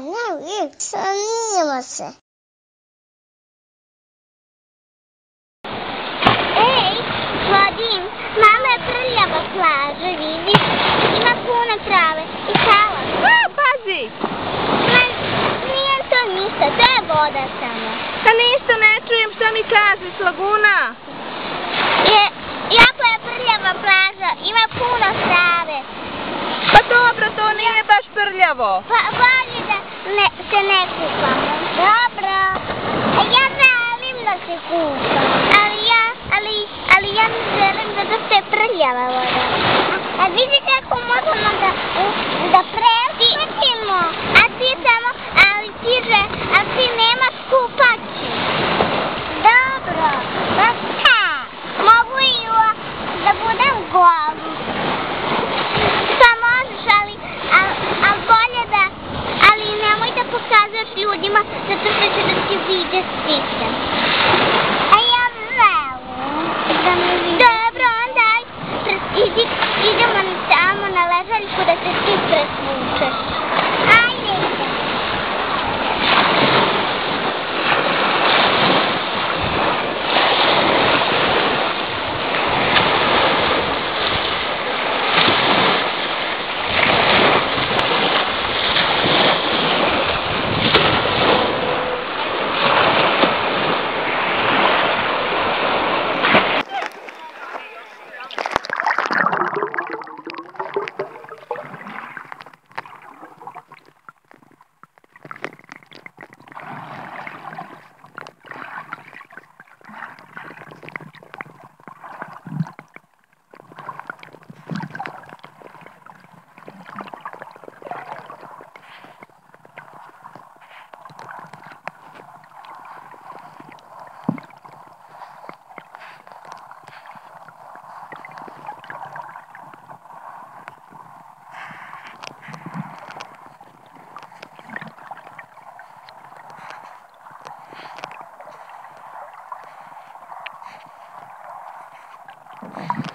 ne, ne, snimamo se. Ej, Vadim, mama je prljava plaža, vidiš? Ima puno trave i kala. A, pazi! Ma, nije to ništa, to je voda samo. Pa ništa ne čujem šta mi kažeš, Laguna. Je, jako je prljava plaža, ima puno trave. Pa dobro, to nije baš prljavo. Pa da ne, se ne kupamo. Dobro. A ja želim da se kupam. Ali ja, ali, ali ja ne želim što je prljava voda. A vidi kako možemo da, da prehvatimo. Yeah.